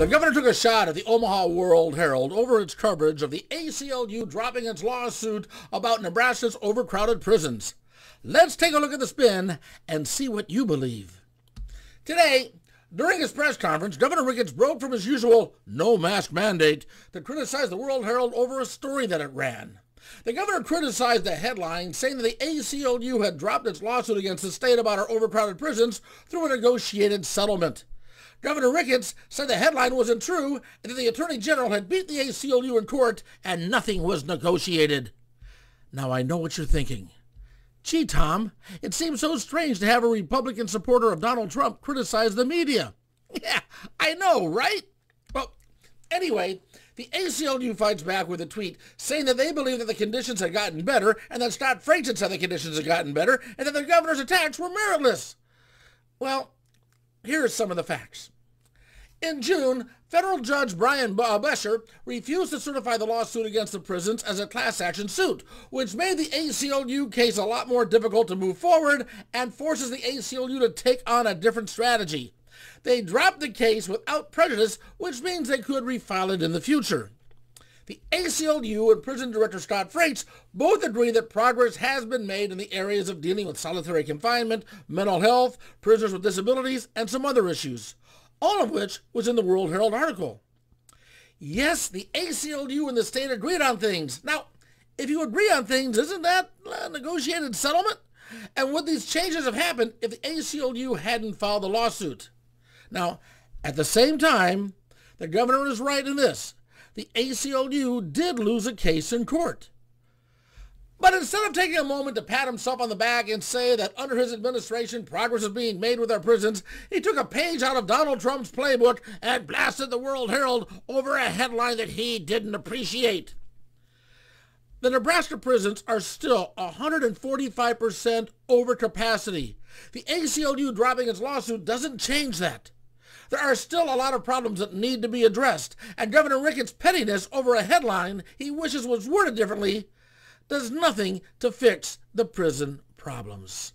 The governor took a shot at the Omaha World Herald over its coverage of the ACLU dropping its lawsuit about Nebraska's overcrowded prisons. Let's take a look at the spin and see what you believe. Today, during his press conference, Governor Ricketts broke from his usual no mask mandate to criticize the World Herald over a story that it ran. The governor criticized the headline, saying that the ACLU had dropped its lawsuit against the state about our overcrowded prisons through a negotiated settlement. Governor Ricketts said the headline wasn't true and that the Attorney General had beat the ACLU in court and nothing was negotiated. Now I know what you're thinking. Gee, Tom, it seems so strange to have a Republican supporter of Donald Trump criticize the media. Yeah, I know, right? Well, anyway, the ACLU fights back with a tweet saying that they believe that the conditions had gotten better and that Scott Frakes had said the conditions had gotten better and that the governor's attacks were meritless. Well, here are some of the facts. In June, federal judge Brian Buescher refused to certify the lawsuit against the prisons as a class action suit, which made the ACLU case a lot more difficult to move forward and forces the ACLU to take on a different strategy. They dropped the case without prejudice, which means they could refile it in the future. The ACLU and prison director Scott Frakes both agree that progress has been made in the areas of dealing with solitary confinement, mental health, prisoners with disabilities, and some other issues, all of which was in the World Herald article. Yes, the ACLU and the state agreed on things. Now, if you agree on things, isn't that a negotiated settlement? And would these changes have happened if the ACLU hadn't filed the lawsuit? Now, at the same time, the governor is right in this the ACLU did lose a case in court. But instead of taking a moment to pat himself on the back and say that under his administration progress is being made with our prisons, he took a page out of Donald Trump's playbook and blasted the World Herald over a headline that he didn't appreciate. The Nebraska prisons are still 145% over capacity. The ACLU dropping its lawsuit doesn't change that. There are still a lot of problems that need to be addressed, and Governor Ricketts' pettiness over a headline he wishes was worded differently does nothing to fix the prison problems.